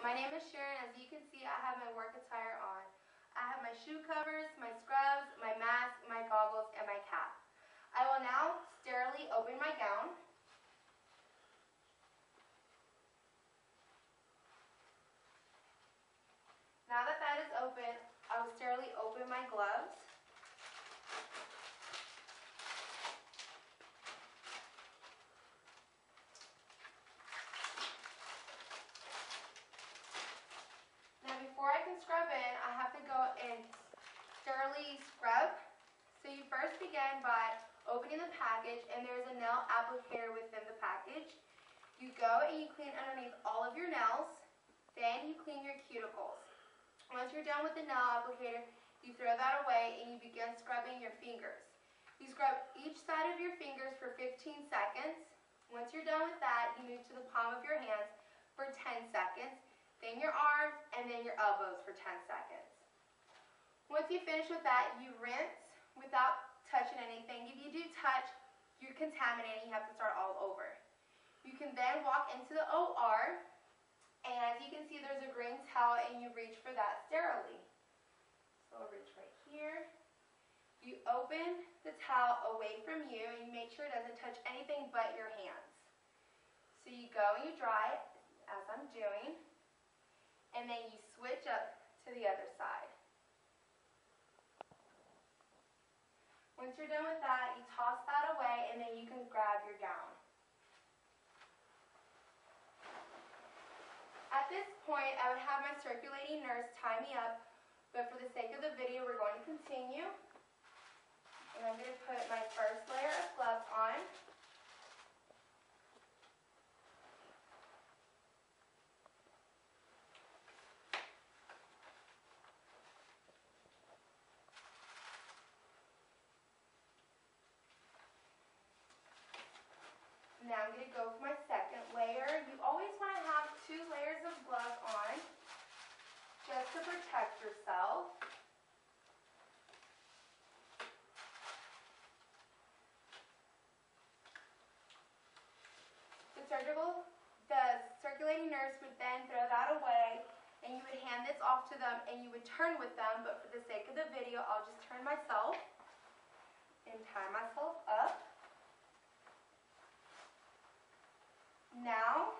My name is Sharon. As you can see, I have my work attire on. I have my shoe covers, my scrubs, my mask, my goggles, and my cap. I will now sterilely open my gown. Now that that is open, I will sterilely open my gloves. Now before I can scrub in, I have to go and scrub. So you first begin by opening the package and there's a nail applicator within the package. You go and you clean underneath all of your nails. Then you clean your cuticles. Once you're done with the nail applicator, you throw that away and you begin scrubbing your fingers. You scrub each side of your fingers for 15 seconds. Once you're done with that, you move to the palm of your hands for 10 seconds then your arms, and then your elbows for 10 seconds. Once you finish with that, you rinse without touching anything. If you do touch, you're contaminating. You have to start all over. You can then walk into the OR, and as you can see, there's a green towel, and you reach for that sterilely. So I'll reach right here. You open the towel away from you, and you make sure it doesn't touch anything but your hands. So you go and you dry, it, as I'm doing and then you switch up to the other side. Once you're done with that, you toss that away and then you can grab your gown. At this point, I would have my circulating nurse tie me up, but for the sake of the video, we're going to continue. And I'm going to put my first layer of gloves on. Now I'm going to go for my second layer. You always want to have two layers of gloves on just to protect yourself. The surgical, the circulating nurse would then throw that away and you would hand this off to them and you would turn with them, but for the sake of the video, I'll just turn myself and tie myself up. Now,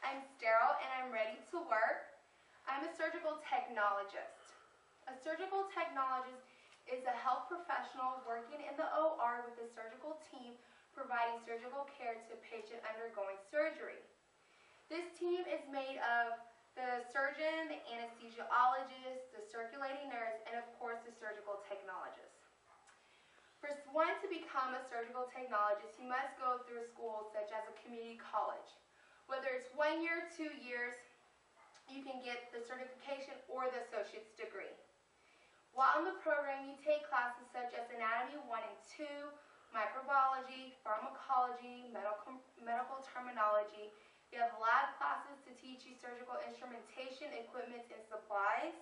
I'm sterile and I'm ready to work. I'm a surgical technologist. A surgical technologist is a health professional working in the OR with a surgical team providing surgical care to a patient undergoing surgery. This team is made of the surgeon, the anesthesiologist, the circulating nurse, and of course the surgical technologist. For one to become a surgical technologist, you must go through a school such as a community college. Whether it's one year, two years, you can get the certification or the associate's degree. While in the program, you take classes such as Anatomy 1 and 2, Microbiology, Pharmacology, Medical, medical Terminology. You have lab classes to teach you surgical instrumentation, equipment, and supplies.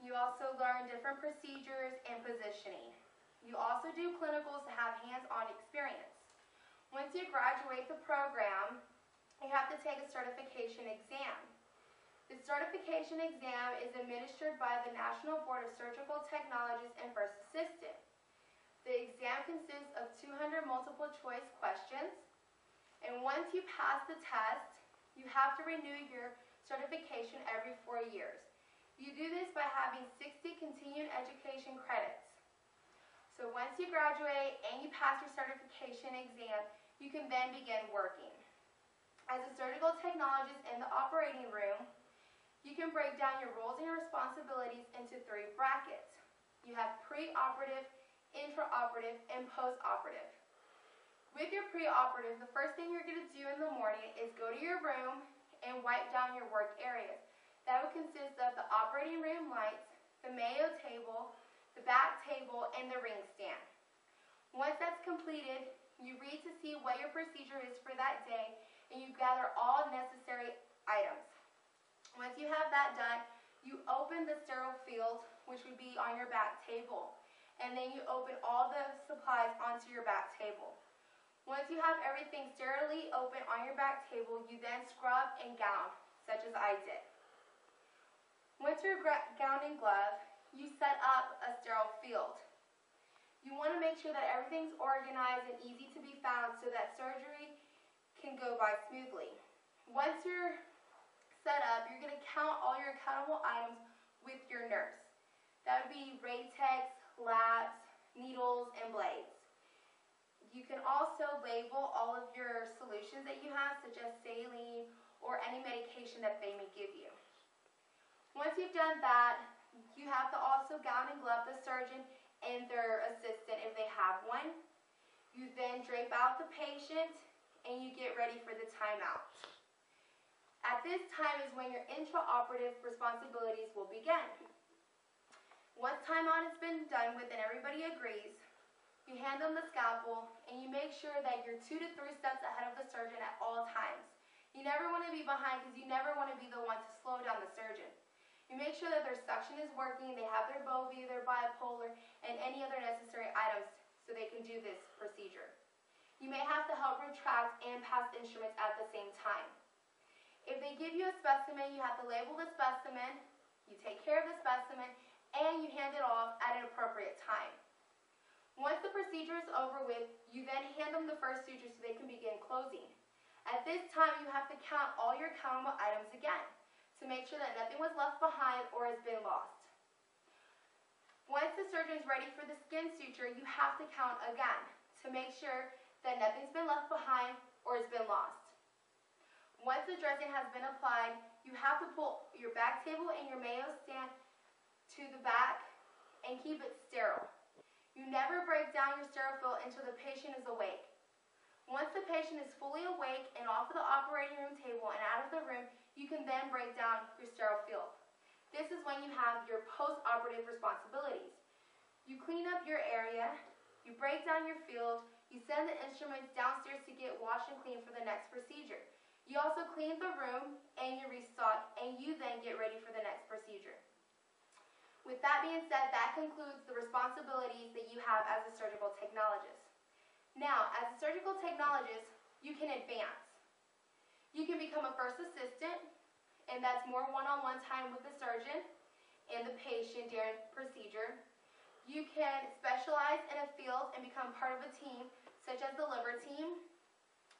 You also learn different procedures and positioning. You also do clinicals to have hands-on experience. Once you graduate the program, you have to take a certification exam. The certification exam is administered by the National Board of Surgical Technologists and First Assistant. The exam consists of 200 multiple choice questions, and once you pass the test, you have to renew your certification every four years. You do this by having 60 continuing education credits. So once you graduate and you pass your certification exam, you can then begin working. As a surgical technologist in the operating room, you can break down your roles and your responsibilities into three brackets. You have pre-operative, intraoperative, and post-operative. With your pre-operative, the first thing you're going to do in the morning is go to your room and wipe down your work areas. That would consist of the operating room lights, the Mayo the back table, and the ring stand. Once that's completed, you read to see what your procedure is for that day, and you gather all necessary items. Once you have that done, you open the sterile field, which would be on your back table, and then you open all the supplies onto your back table. Once you have everything sterilely open on your back table, you then scrub and gown such as I did. Once you're gowned and glove, you set up a field. You want to make sure that everything's organized and easy to be found so that surgery can go by smoothly. Once you're set up, you're going to count all your accountable items with your nurse. That would be Ray-Tecs, laps, needles, and blades. You can also label all of your solutions that you have, such as saline or any medication that they may give you. Once you've done that, you have to also gown and glove the surgeon and their assistant if they have one. You then drape out the patient and you get ready for the timeout. At this time is when your intraoperative responsibilities will begin. Once timeout has been done with and everybody agrees, you hand them the scalpel and you make sure that you're two to three steps ahead of the surgeon at all times. You never want to be behind because you never want to be the one to slow down the surgeon. You make sure that their suction is working, they have their Bovie, their bipolar, and any other necessary items so they can do this procedure. You may have to help retract and pass instruments at the same time. If they give you a specimen, you have to label the specimen, you take care of the specimen, and you hand it off at an appropriate time. Once the procedure is over with, you then hand them the first suture so they can begin closing. At this time, you have to count all your countable items again to make sure that nothing was left behind or has been lost. Once the surgeon is ready for the skin suture, you have to count again to make sure that nothing's been left behind or has been lost. Once the dressing has been applied, you have to pull your back table and your Mayo stand to the back and keep it sterile. You never break down your sterile until the patient is awake. Once the patient is fully awake and off of the operating room table and out of the room, you can then break down your sterile field. This is when you have your post-operative responsibilities. You clean up your area, you break down your field, you send the instruments downstairs to get washed and cleaned for the next procedure. You also clean the room and you restock and you then get ready for the next procedure. With that being said, that concludes the responsibilities that you have as a surgical technologist. Now, as a surgical you can advance. You can become a first assistant, and that's more one-on-one time with the surgeon and the patient during procedure. You can specialize in a field and become part of a team, such as the liver team.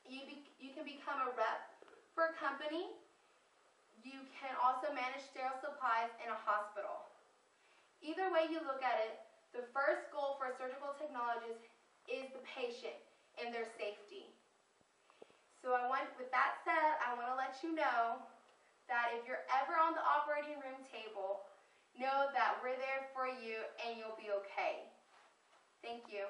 You, be, you can become a rep for a company. You can also manage sterile supplies in a hospital. Either way you look at it, the first goal for surgical technologist is the patient and their safety. So I want, with that said, I want to let you know that if you're ever on the operating room table, know that we're there for you and you'll be okay. Thank you.